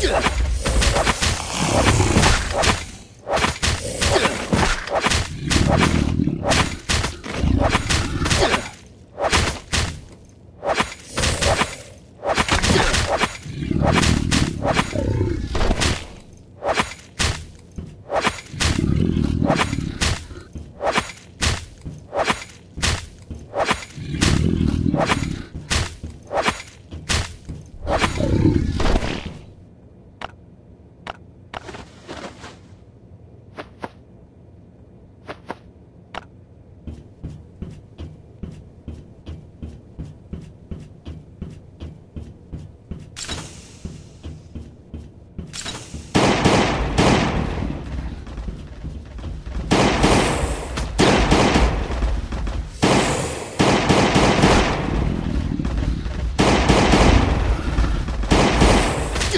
Yeah.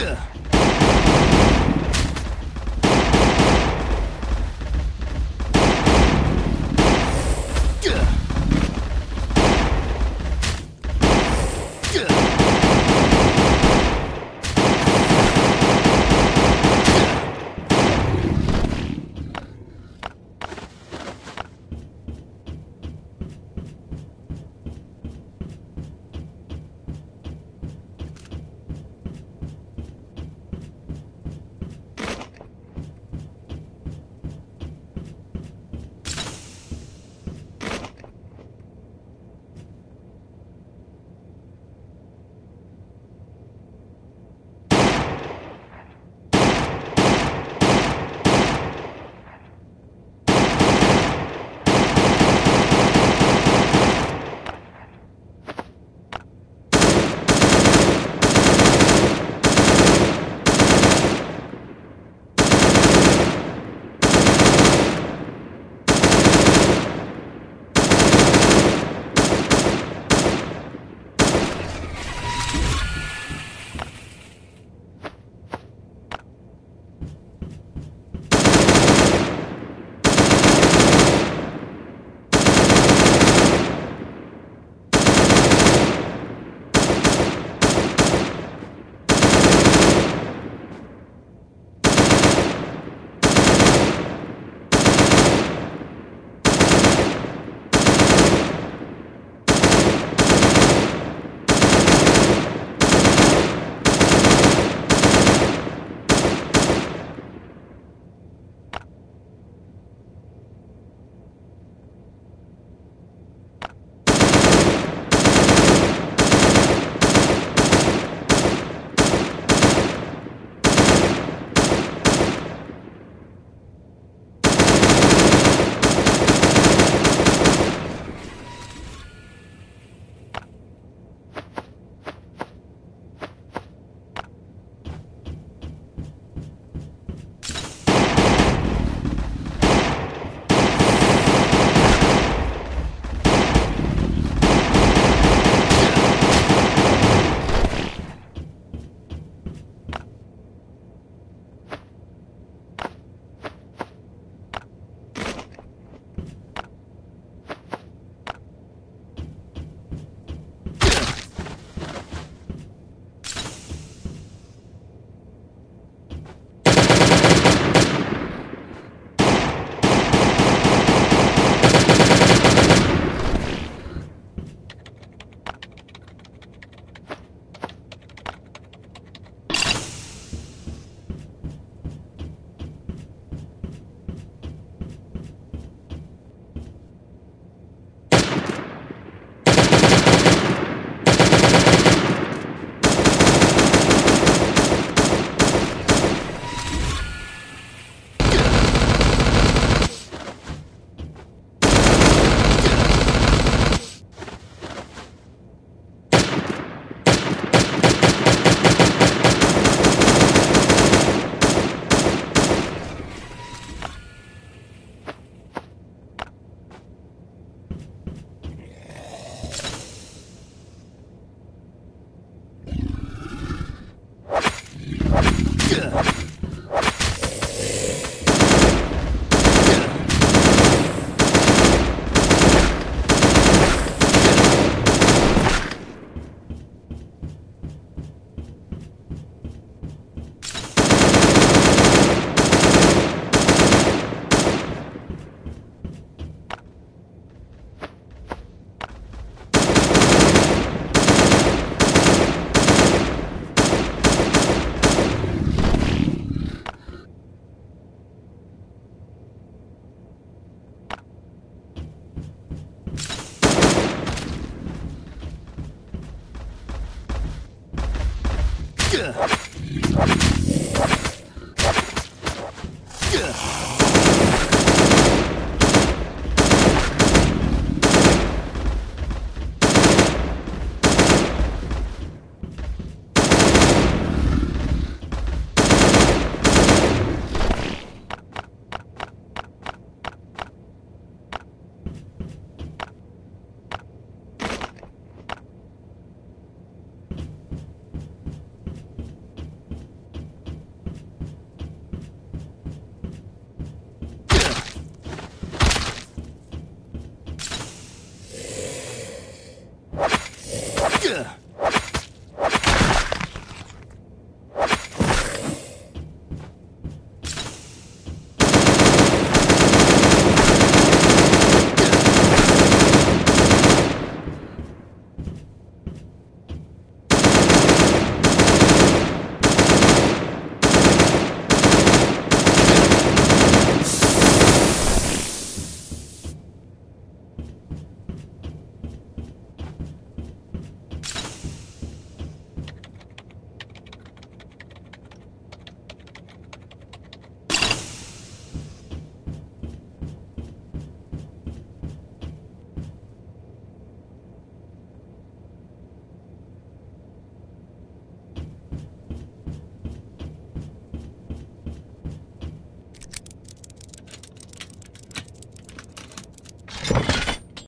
Yeah. Yeah. Yeah.